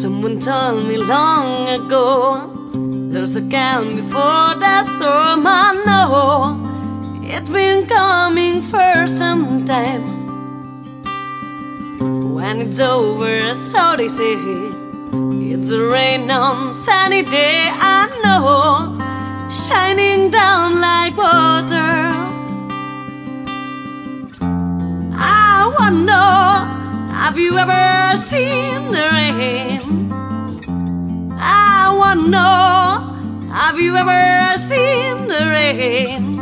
Someone told me long ago there's a calm before the storm. I know it's been coming for some time. When it's over, so they say it's a rain on sunny day. I know, shining down like water. I wanna know, have you ever seen the rain? I wanna know, have you ever seen the rain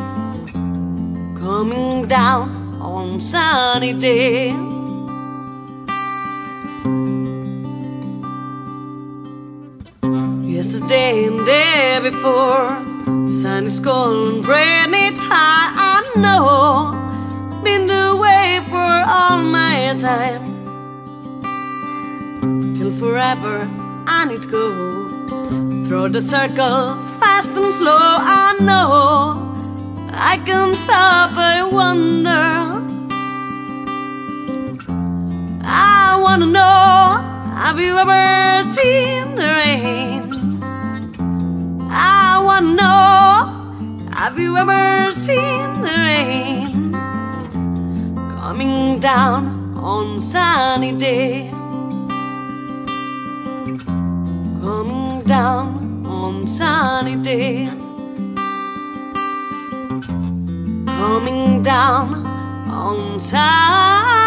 coming down on sunny day? Yesterday and day before, the sun is cold and rain forever. I need to go through the circle, fast and slow. I know I can stop. I wonder. I wanna know. Have you ever seen the rain? I wanna know. Have you ever seen the rain coming down on sunny day? On sunny day. Coming down on sunny